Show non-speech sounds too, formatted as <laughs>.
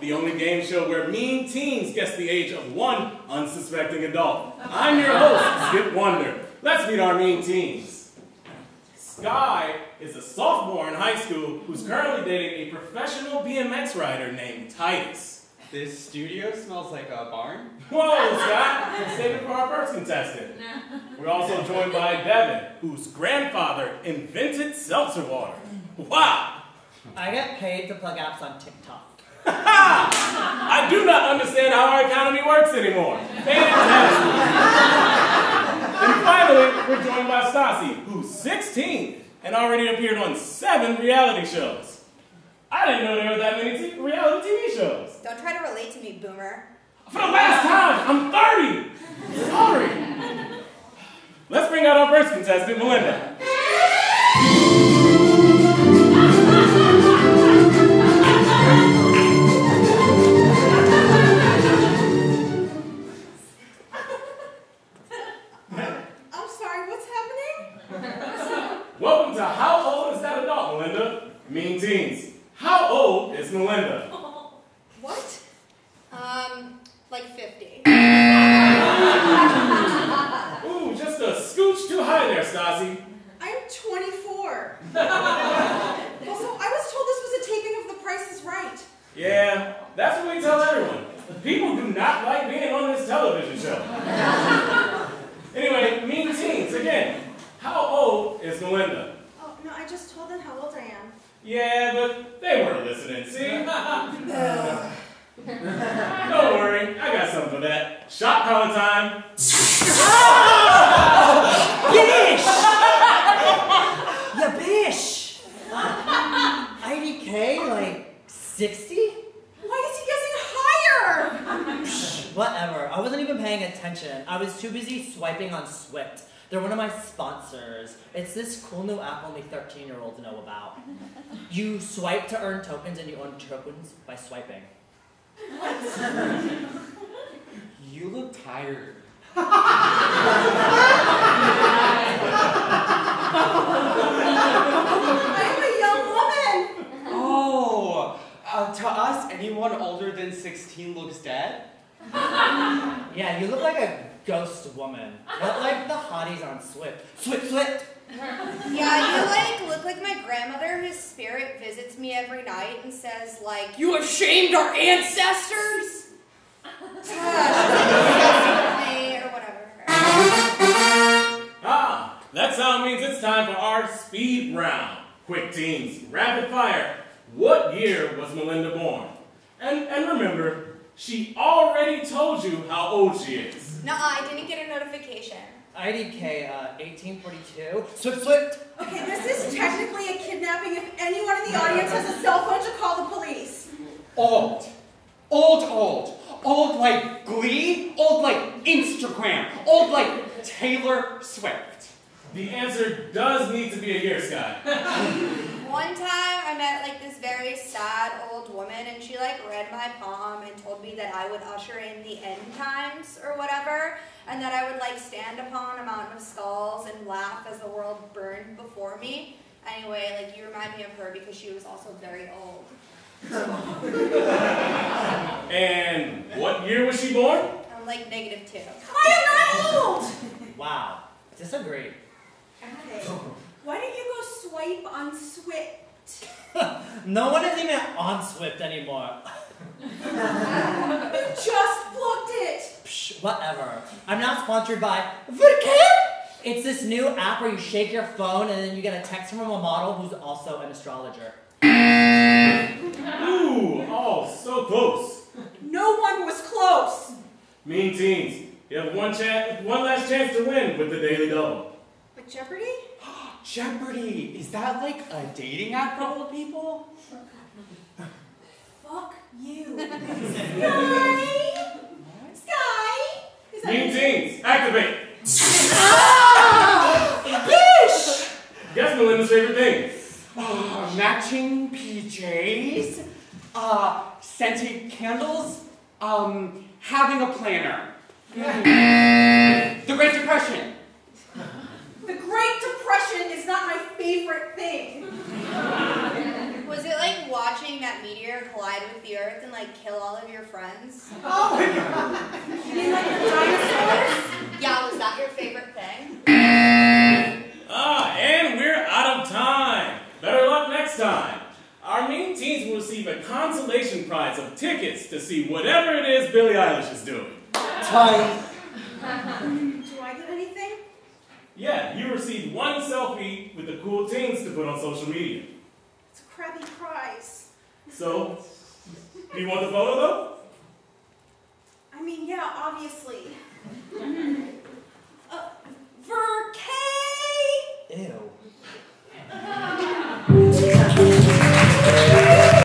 The only game show where mean teens guess the age of one unsuspecting adult. I'm your host, Skip Wonder. Let's meet our mean teens. Sky is a sophomore in high school who's currently dating a professional BMX rider named Titus. This studio smells like a barn. Whoa, Scott! Save it for our first contestant. No. We're also joined by Devin, whose grandfather invented seltzer water. Wow! I got paid to plug apps on TikTok. I do not understand how our economy works anymore. Fantastic. and finally, we're joined by Stassi, who's 16 and already appeared on seven reality shows. I didn't know there were that many reality TV shows. Don't try to relate to me, boomer. For the last time, I'm 30. Sorry. Let's bring out our first contestant, Melinda. Welcome to How Old Is That Adult, Melinda? Mean Teens. How old is Melinda? <laughs> What? Um, like 50. <laughs> Ooh, just a scooch too high there, Stassi. I'm 24. <laughs> also, I was told this was a taping of The Price is Right. Yeah, that's what we tell everyone. People do not like being on this television show. anyway, mean teens, again. How old is Melinda? Oh, no, I just told them how old I am. Yeah, but they weren't listening, see? <laughs> <laughs> Don't worry, I got something for that. Shot collar time. <laughs> Bish! ya bish! IDK, like 60? Why is he guessing higher? Whatever. I wasn't even paying attention. I was too busy swiping on Swift. They're one of my sponsors. It's this cool new app only 13 year olds know about. <laughs> You swipe to earn tokens and you earn tokens by swiping. What? You look tired. I'm a young woman. Oh, uh, to us, anyone older than 16 looks dead? Yeah, you look like a ghost woman. Not like the hotties on Swift. Swift, Swift! Yeah, you like look like my grandmother whose spirit visits me every night and says like, "You have shamed our ancestors." Me or whatever. Ah, that sound means it's time for our speed round. Quick teams, rapid fire. What year was Melinda born? And and remember, she already told you how old she is. No, I didn't get a notification. IDK, uh, 1842. Swift, Swift! Okay, this is technically a kidnapping if anyone in the audience has a cell phone to call the police. Old. Old, old. Old like Glee. Old like Instagram. Old like Taylor Swift. The answer does need to be a year, Scott. <laughs> One time I met like this very sad old woman and she like read my palm and told me that I would usher in the end times or whatever and that I would like stand upon a mountain of skulls and laugh as the world burned before me. Anyway, like you remind me of her because she was also very old. <laughs> And what year was she born? I'm like negative two. I am not old! Wow. Disagree. Why don't you go swipe on Swift? <laughs> No one is even on Swift anymore. <laughs> You just plugged it! Psh, whatever. I'm now sponsored by VidCamp! It's this new app where you shake your phone and then you get a text from a model who's also an astrologer. Ooh, oh, so close. No one was close! Mean teens, you have one chance, one last chance to win with the Daily Double. But Jeopardy? <gasps> Jeopardy. Is that like a dating app for old people? Fuck you. <laughs> Sky! Sky! Is that Mean teens, activate. <laughs> Bish! Guess Melinda's favorite thing. Uh, matching PJs. Uh, scented candles. Um, having a planner. <laughs> the Great Depression is not my favorite thing. <laughs> Was it like watching that meteor collide with the Earth and like kill all of your friends? Oh my god! You mean like the dinosaurs? Yeah, was that your favorite thing? Ah, and we're out of time. Better luck next time. Our main teams will receive a consolation prize of tickets to see whatever it is Billie Eilish is doing. Time. Yeah, you received one selfie with the cool teens to put on social media. It's a crabby prize. So, do you want the photo though? I mean, yeah, obviously. <laughs>